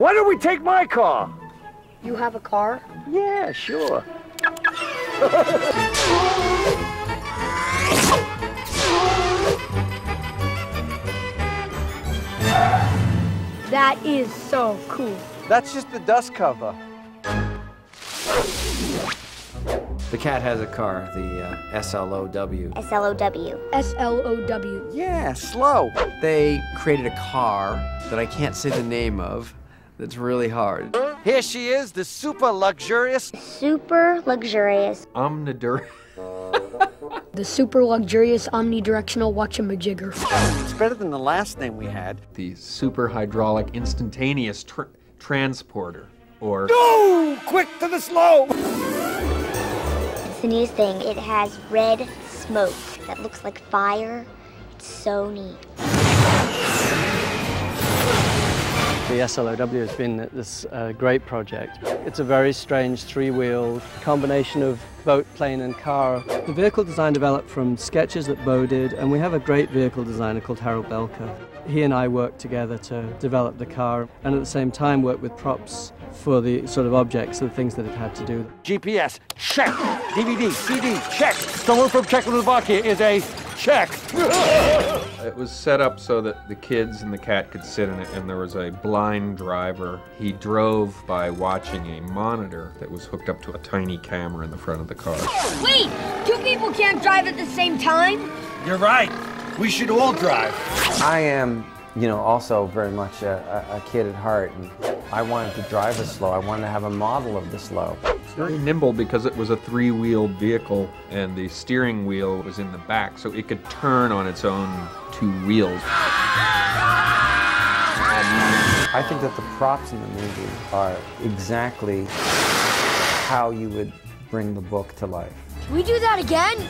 Why don't we take my car? You have a car? Yeah, sure. That is so cool. That's just the dust cover. The cat has a car, the uh, SLOW. S-L-O-W. S L O W. Yeah, slow. They created a car that I can't say the name of that's really hard. Here she is, the super luxurious Super luxurious. Omnidur. The super luxurious omnidirectional watchamajigger. It's better than the last name we had. the super hydraulic instantaneous tr- transporter, or No! Quick to the slow! It's the neatest thing. It has red smoke that looks like fire. It's so neat. The SLOW has been this uh, great project. It's a very strange three-wheel combination of boat, plane and car. The vehicle design developed from sketches that Bo did and we have a great vehicle designer called Harald Belker. He and I worked together to develop the car and at the same time worked with props for the sort of objects, the things that it had to do. GPS, check. DVD, CD, check. Someone from Czechoslovakia is a check. it was set up so that the kids and the cat could sit in it, and there was a blind driver. He drove by watching a monitor that was hooked up to a tiny camera in the front of the car. Wait! Two people can't drive at the same time? You're right. We should all drive. I am, you know, also very much a, a, a kid at heart, and I wanted to drive a slow. I wanted to have a model of the slow. It's very nimble because it was a three-wheeled vehicle, and the steering wheel was in the back, so it could turn on its own two wheels. I think that the props in the movie are exactly how you would bring the book to life. Can we do that again?